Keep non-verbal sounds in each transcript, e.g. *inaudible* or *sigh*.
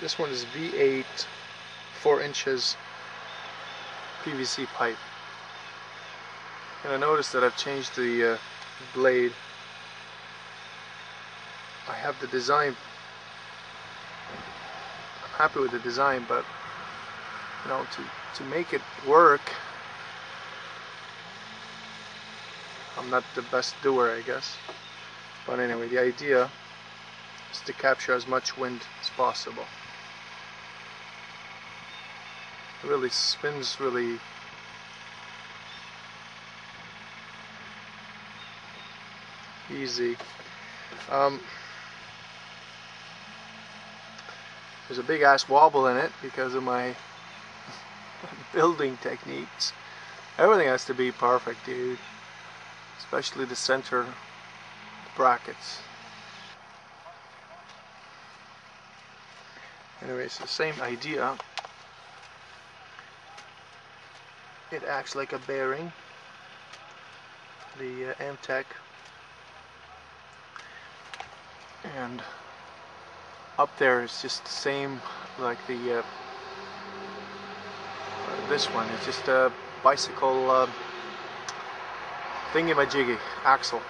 This one is V8 4 inches PVC pipe. And I noticed that I've changed the uh, blade. I have the design. I'm happy with the design, but you know, to, to make it work, I'm not the best doer, I guess. But anyway, the idea is to capture as much wind as possible. Really spins really easy. Um, there's a big ass wobble in it because of my *laughs* building techniques. Everything has to be perfect, dude. Especially the center brackets. Anyway, it's the same idea. It acts like a bearing. The uh, Ametek. And up there is just the same like the uh, uh, this one. It's just a bicycle uh, thingy-majiggy axle.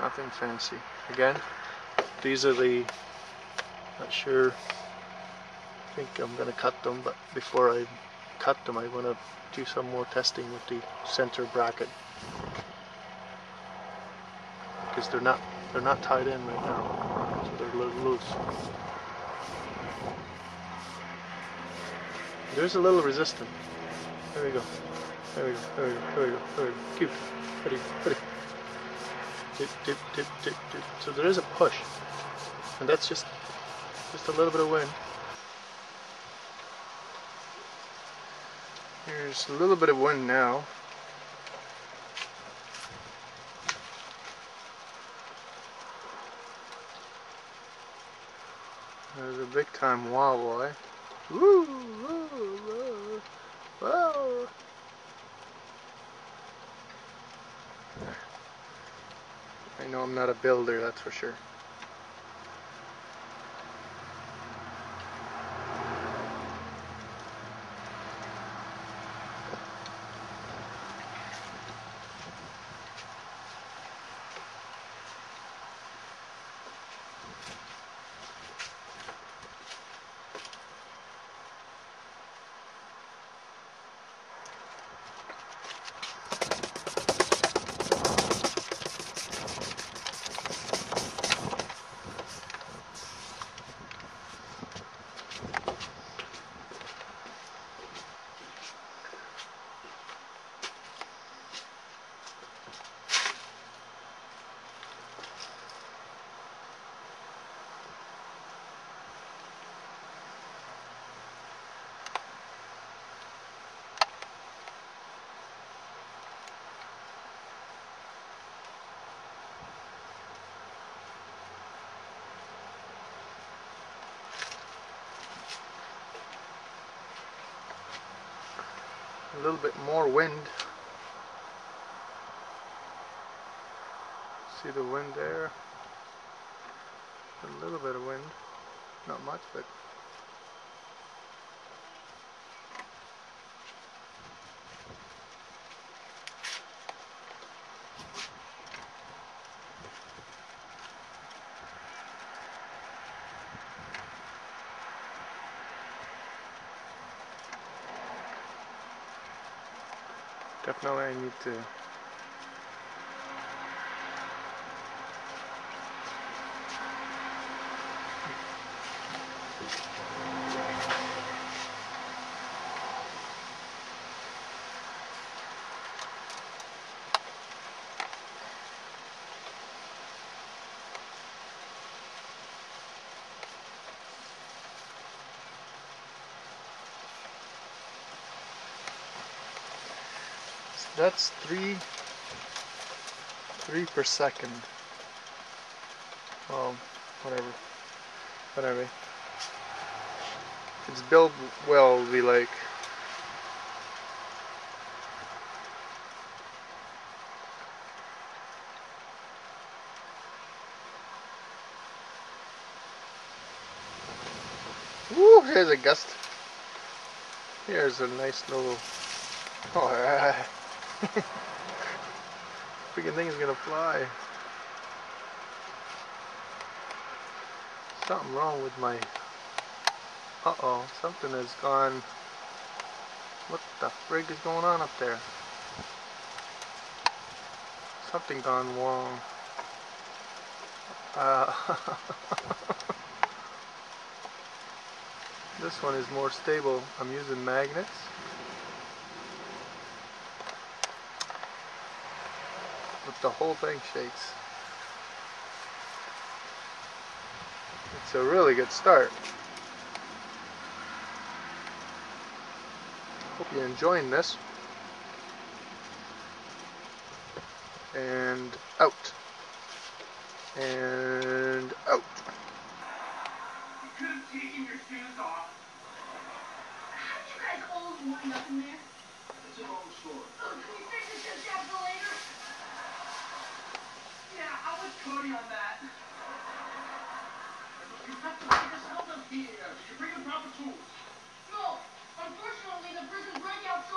Nothing fancy. Again, these are the not sure. I think I'm gonna cut them, but before I cut them, I want to do some more testing with the center bracket because they're not they're not tied in right now, so they're a little loose. There's a little resistance. There we go. There we go. There we go. There we go. There we go. Cute. Ready. Ready. Dip, dip, dip, dip, dip. So there is a push, and that's just just a little bit of wind. There's a little bit of wind now. There's a big time eh? Woo, woo, woo, whoa. I know I'm not a builder, that's for sure. Little bit more wind. See the wind there? A little bit of wind. Not much, but Tehát na ennyit that's three three per second well whatever whatever it's built well be like Woo, there's a gust. Here's a nice little. *laughs* Oh, *laughs* *laughs* yeah. thing is gonna fly. Something wrong with my. Uh oh, something has gone. What the frig is going on up there? Something gone wrong. Uh, *laughs* this one is more stable. I'm using magnets. The whole thing shakes. It's a really good start. Hope you're enjoying this. And out. And out. You could have taken your shoes off. How did you guys all wind up in there? It's a long story. Oh, can we fix this just out for later? Yeah, I on that. You have to make yourself up here. Did you bring the proper tools? No, unfortunately, the prison breakout